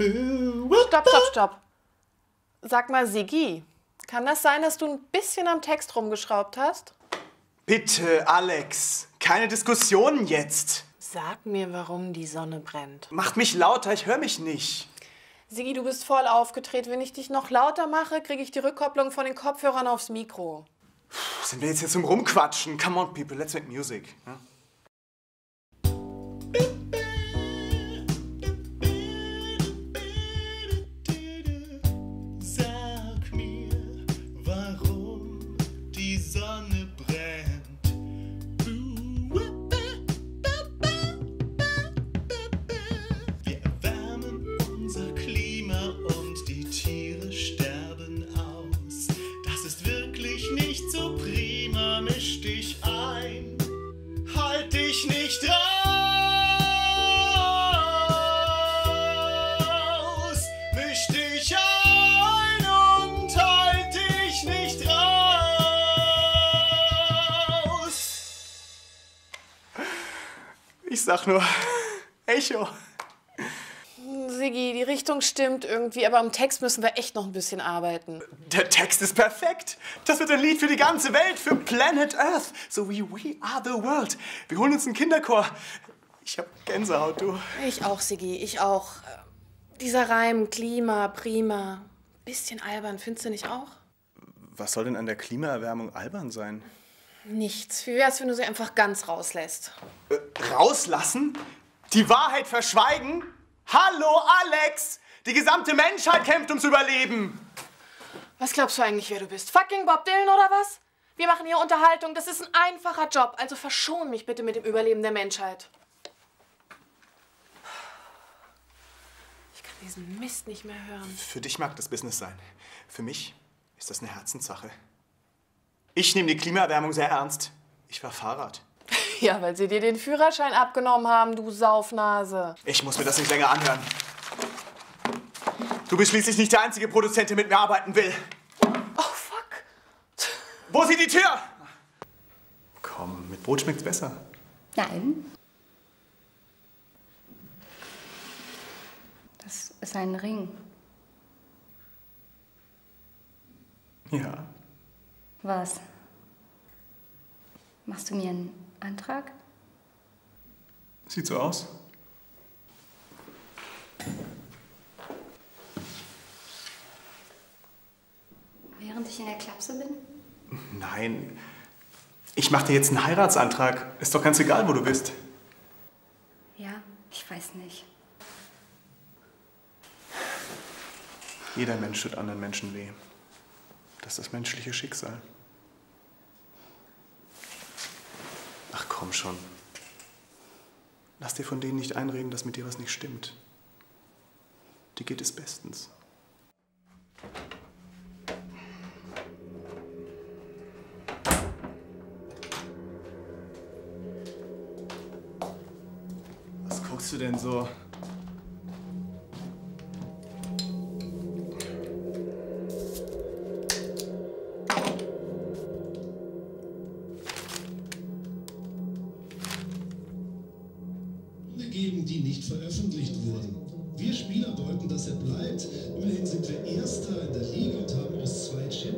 Stopp, stopp, stopp. Sag mal, Sigi, kann das sein, dass du ein bisschen am Text rumgeschraubt hast? Bitte, Alex. Keine Diskussionen jetzt. Sag mir, warum die Sonne brennt. Macht mich lauter, ich höre mich nicht. Sigi, du bist voll aufgedreht. Wenn ich dich noch lauter mache, kriege ich die Rückkopplung von den Kopfhörern aufs Mikro. Puh, sind wir jetzt hier zum Rumquatschen? Come on, people, let's make music. Ja? Dich nicht raus. Misch dich ein und halt dich nicht raus. Ich sag nur, Echo. Sigi, die Richtung stimmt irgendwie, aber am Text müssen wir echt noch ein bisschen arbeiten. Der Text ist perfekt. Das wird ein Lied für die ganze Welt, für Planet Earth. So wie We Are the World. Wir holen uns einen Kinderchor. Ich hab Gänsehaut, du. Ich auch, Sigi, ich auch. Dieser Reim, Klima, prima. Bisschen albern, findest du nicht auch? Was soll denn an der Klimaerwärmung albern sein? Nichts. Wie wär's, wenn du sie einfach ganz rauslässt? Äh, rauslassen? Die Wahrheit verschweigen? Hallo, Alex! Die gesamte Menschheit kämpft ums Überleben. Was glaubst du eigentlich, wer du bist? Fucking Bob Dylan oder was? Wir machen hier Unterhaltung, das ist ein einfacher Job, also verschon mich bitte mit dem Überleben der Menschheit. Ich kann diesen Mist nicht mehr hören. Für dich mag das Business sein. Für mich ist das eine Herzenssache. Ich nehme die Klimaerwärmung sehr ernst. Ich fahr Fahrrad. Ja, weil sie dir den Führerschein abgenommen haben, du Saufnase. Ich muss mir das nicht länger anhören. Du bist schließlich nicht der einzige Produzent, der mit mir arbeiten will. Oh, fuck. Wo ist die Tür? Komm, mit Brot schmeckt's besser. Nein. Das ist ein Ring. Ja. Was? Machst du mir einen Antrag? Sieht so aus. Während ich in der Klapse bin? Nein. Ich mache dir jetzt einen Heiratsantrag. Ist doch ganz egal, wo du bist. Ja, ich weiß nicht. Jeder Mensch tut anderen Menschen weh. Das ist das menschliche Schicksal. Komm schon. Lass dir von denen nicht einreden, dass mit dir was nicht stimmt. Dir geht es bestens. Was guckst du denn so? geben, die nicht veröffentlicht wurden. Wir Spieler wollten, dass er bleibt. Immerhin sind wir Erster in der Liga und haben aus zwei Champions